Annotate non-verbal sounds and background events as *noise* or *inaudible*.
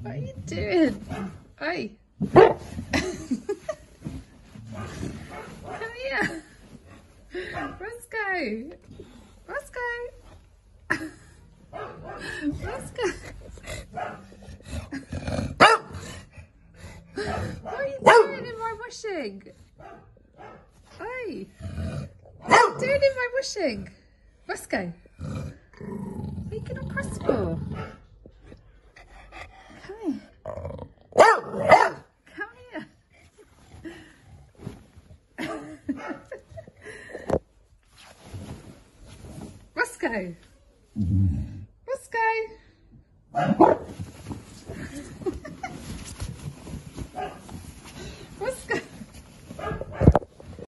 what are you doing? Hey. Come here. Rosco. Rosco. Rosco. what are you doing in my washing? Hey. What are you doing in my washing? Rosco. You getting across for? Come here. Come here. *laughs* Rosco. Rosco.